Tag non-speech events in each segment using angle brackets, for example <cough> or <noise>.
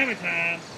Hammer time!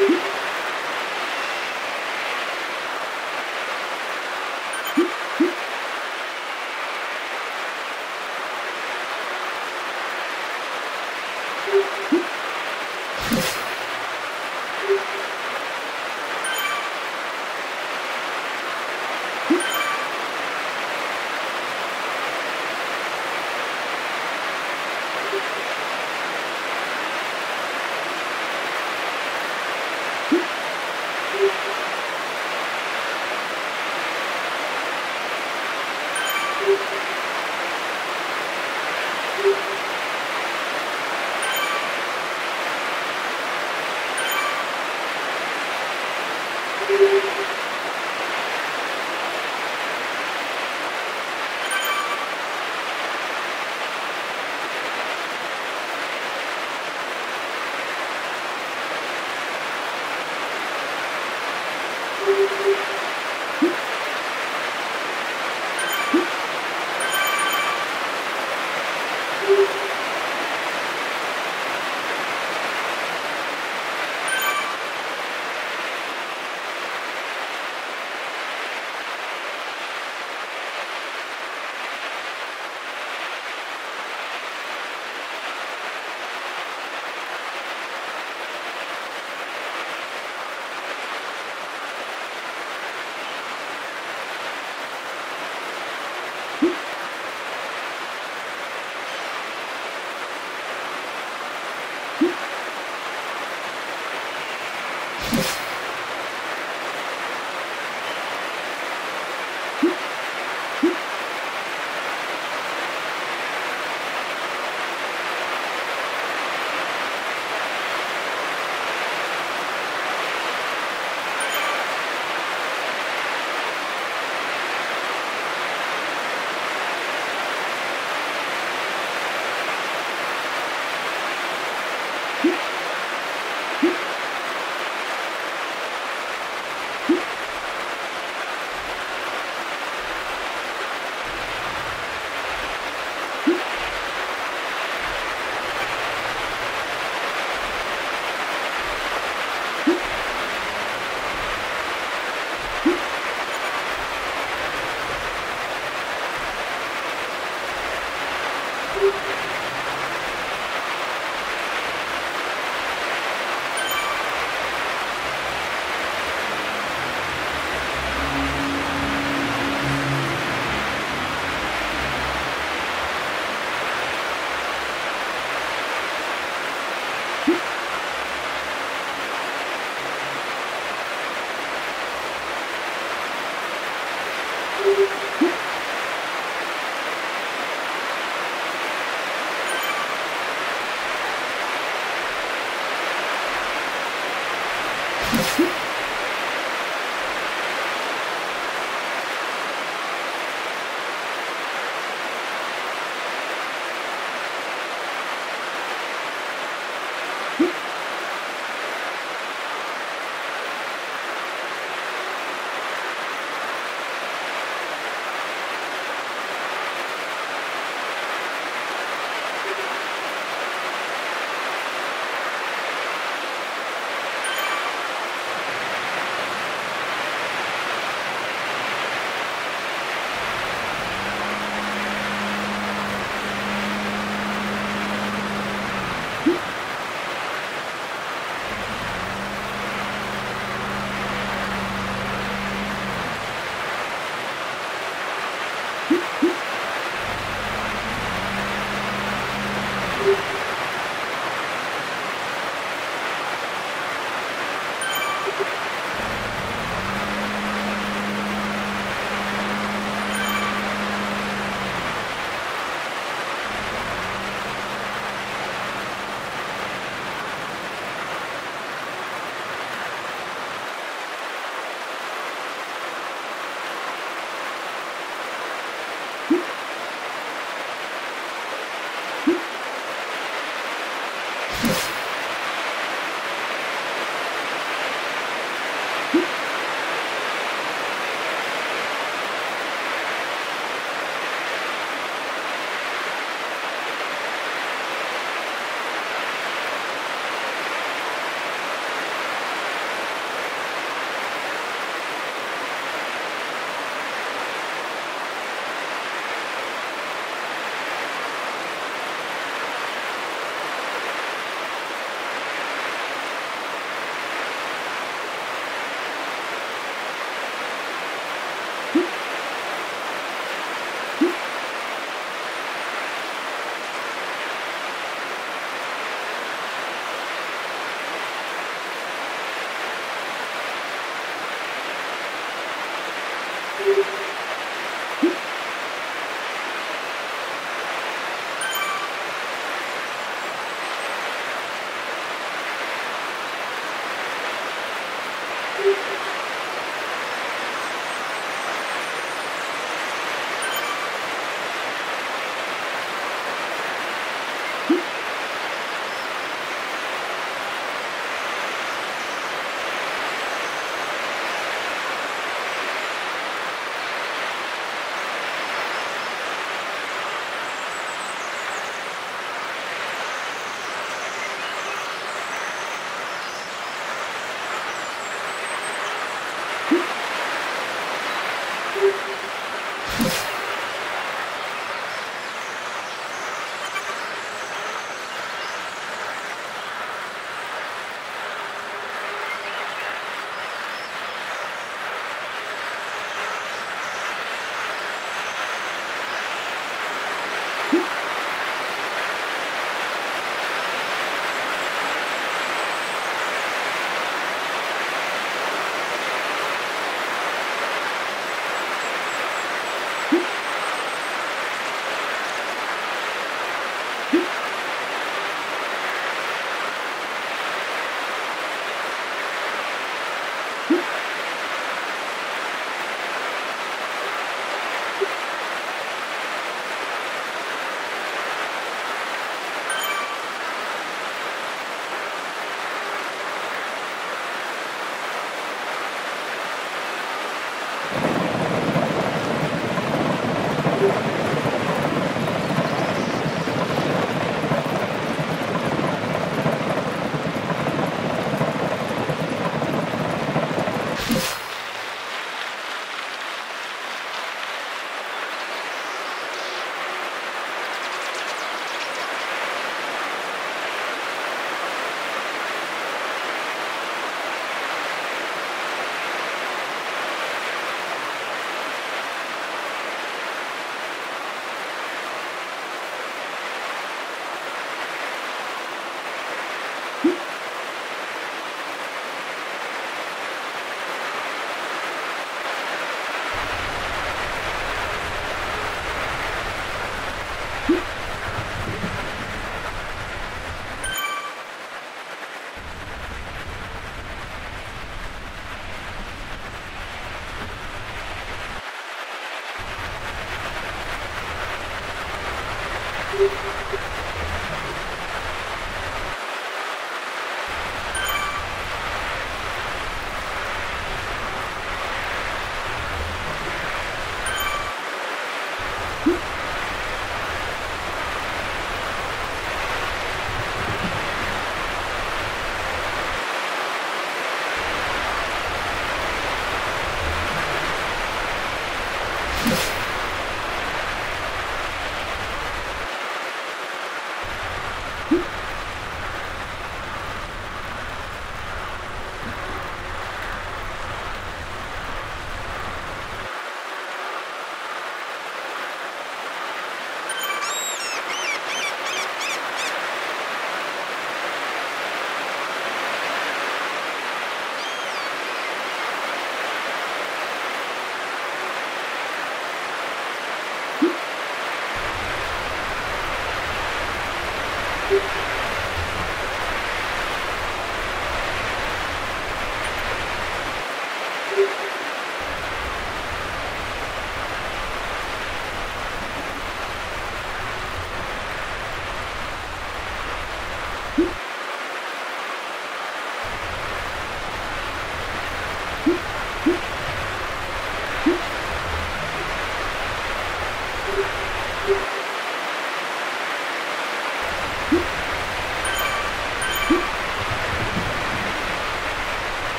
you. <laughs>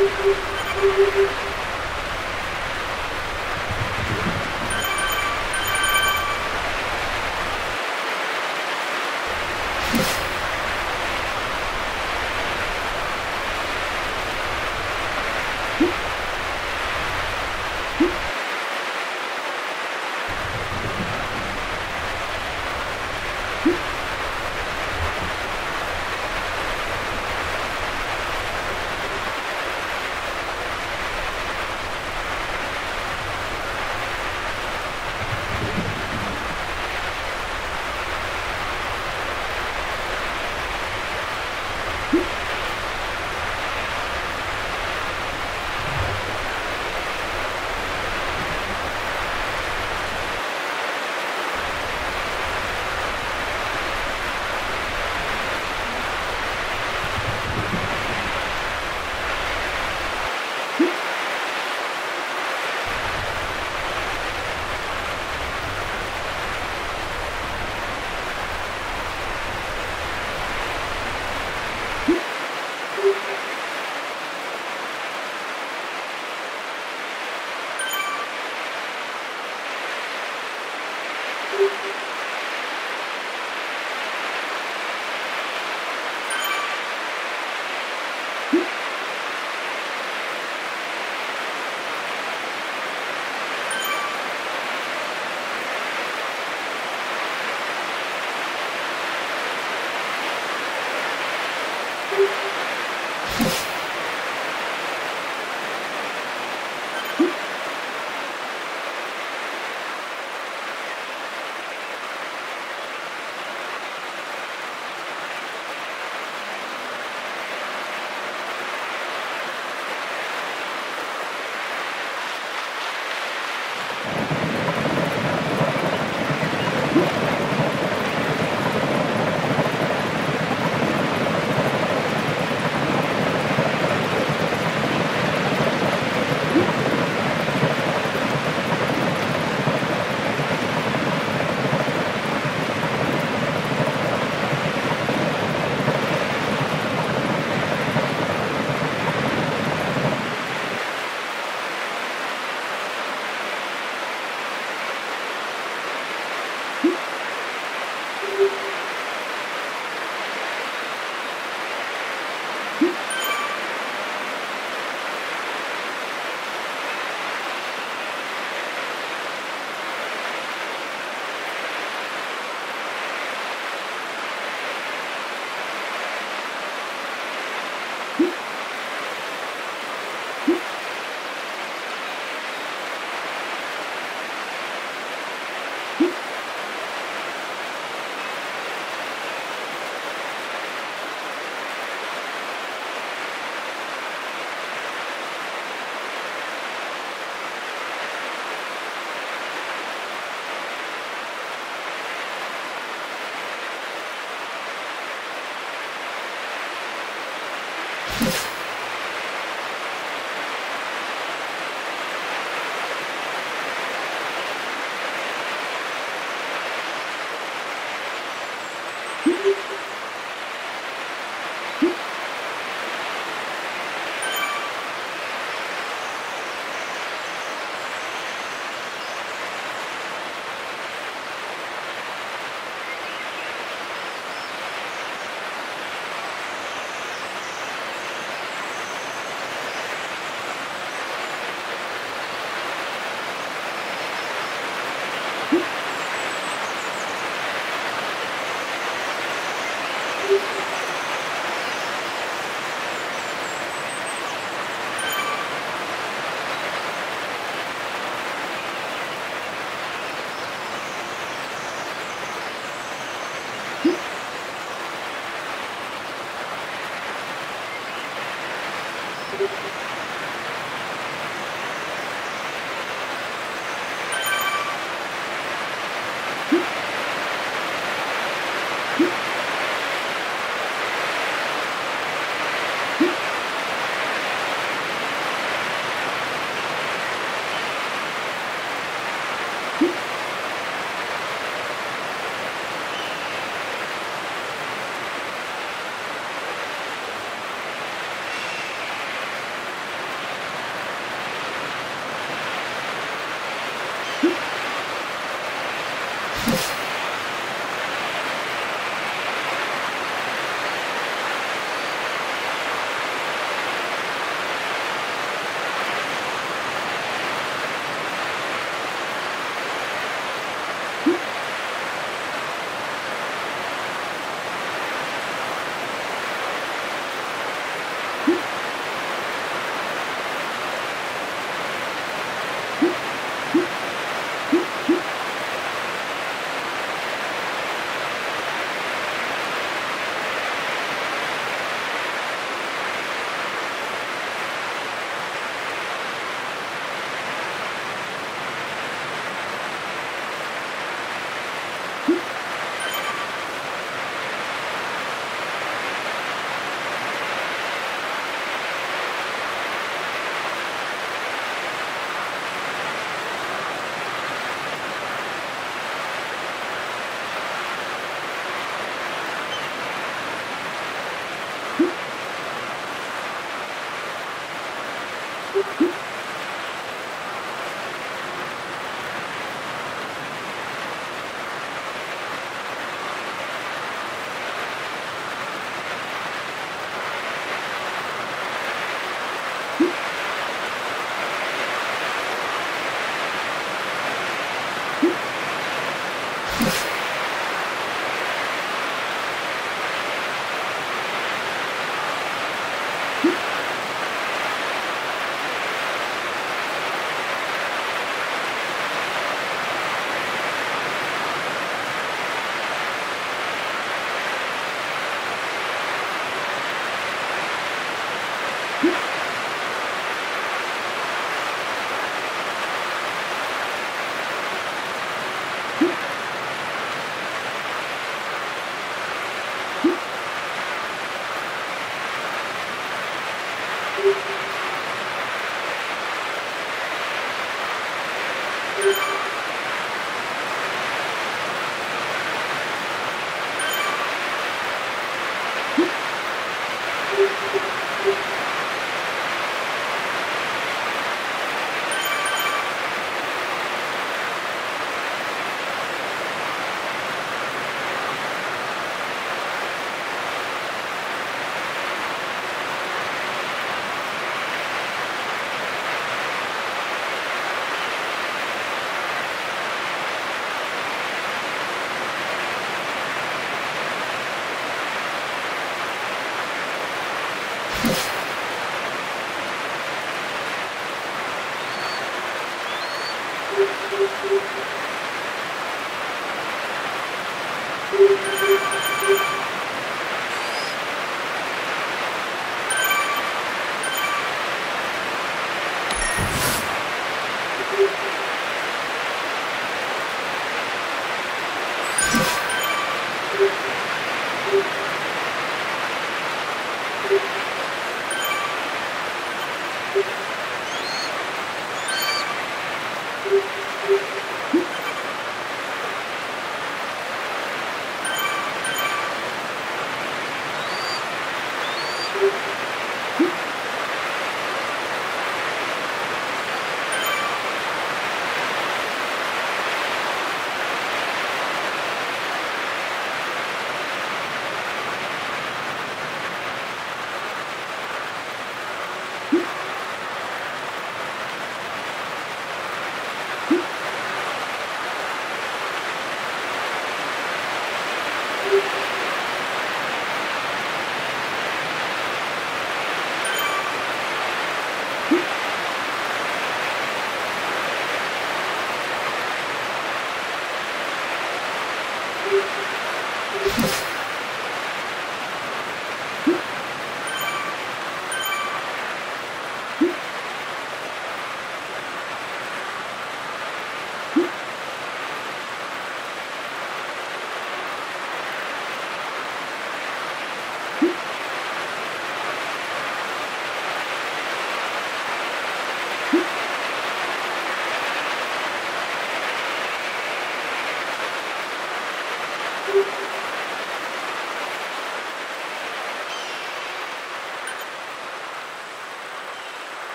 Thank you.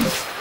you <laughs>